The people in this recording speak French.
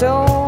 don't